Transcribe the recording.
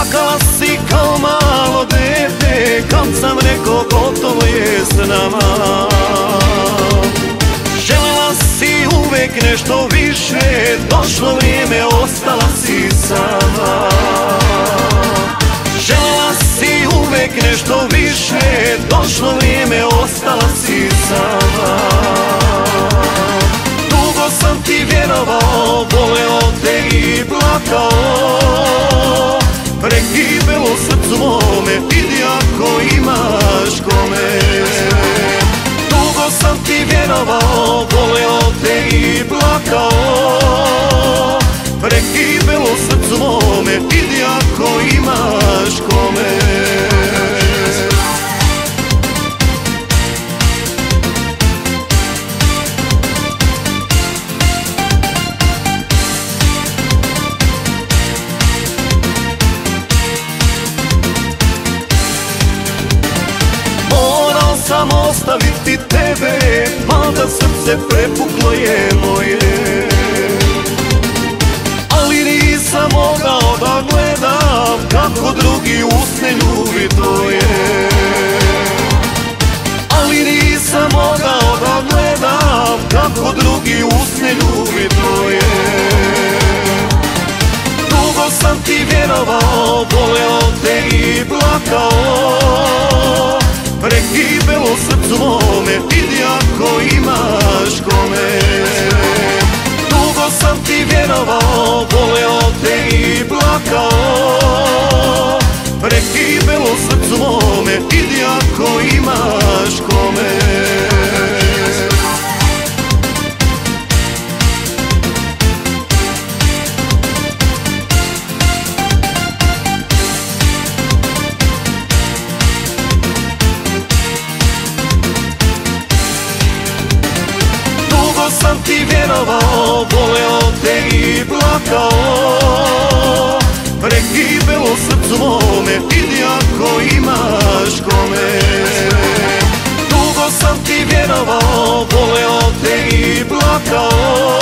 Plakala si kao malo dete Kad sam rekao gotovo je s nama. Želela si uvek nešto više Došlo vrijeme, ostala si sama. Želela si uvek nešto više Došlo vrijeme, ostala si sama. Dugo sam ti vjerovao, voleo te i plakao voleo sam ostaviti tebe Mada srce prepuklo je moje. Ali nisam mogao da gledam Kako drugi usne ljubi tvoje Ali nisam mogao da gledam Kako drugi usne ljubi tvoje Dugo sam ti vjerovao, voleo te i plakao Sam ti vjerovao, voleo te i plakao. Prekibelo srcu mome, idi ako imaš kome. Dugo sam ti vjerovao, voleo te i plakao